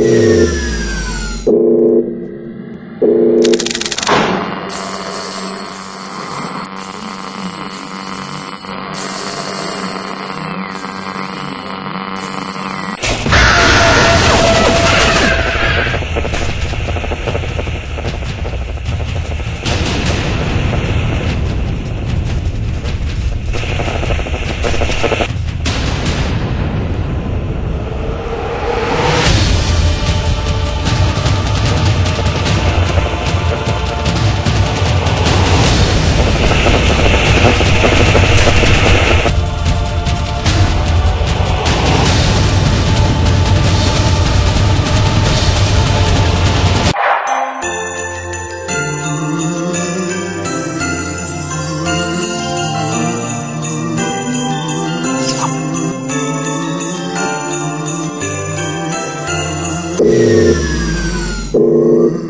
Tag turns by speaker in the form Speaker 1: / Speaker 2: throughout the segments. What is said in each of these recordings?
Speaker 1: Thank you.
Speaker 2: Thank ờ. you.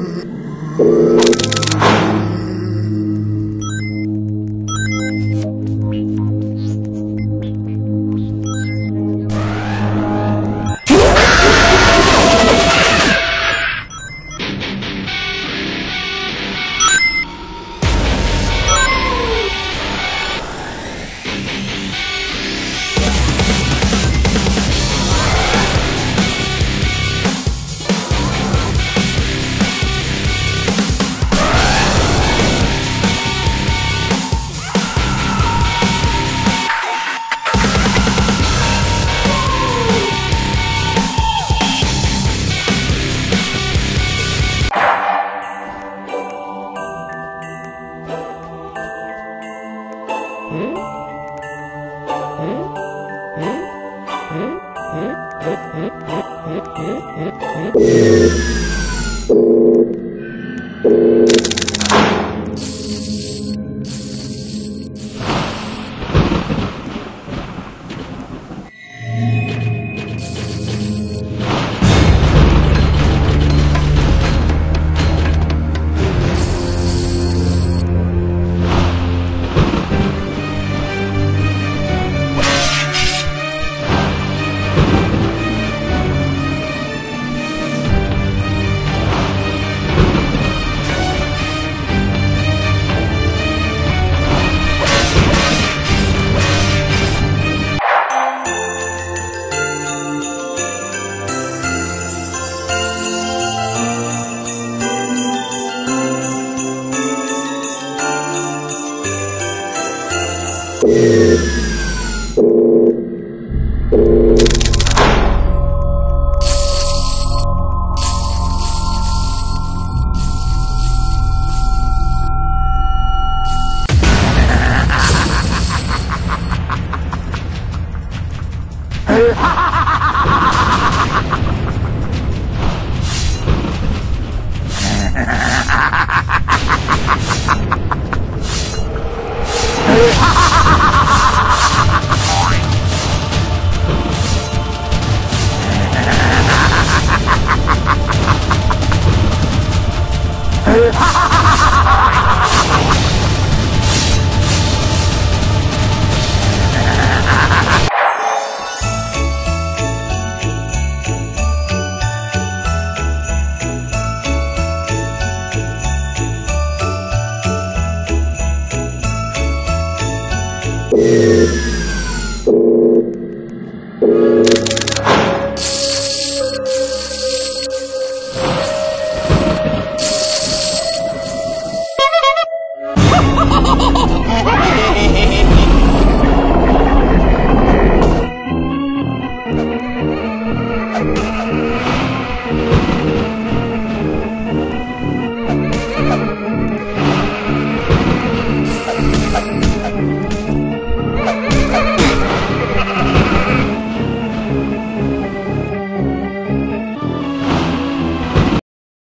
Speaker 2: Mm-hmm.
Speaker 3: Ha ha ha ha ha! Ha ha ha!
Speaker 4: Oh.